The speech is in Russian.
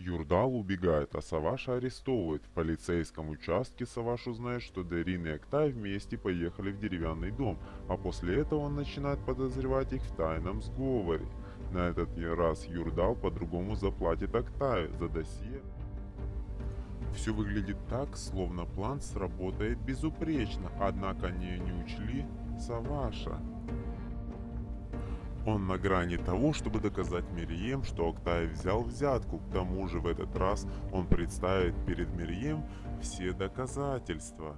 Юрдал убегает, а Саваша арестовывает. В полицейском участке Саваш узнает, что Дерин и Актай вместе поехали в деревянный дом, а после этого он начинает подозревать их в тайном сговоре. На этот раз Юрдал по-другому заплатит Актаю за досье. Все выглядит так, словно план сработает безупречно, однако они не учли Саваша. Он на грани того, чтобы доказать Мирием, что Октай взял взятку. К тому же в этот раз он представит перед Мирием все доказательства.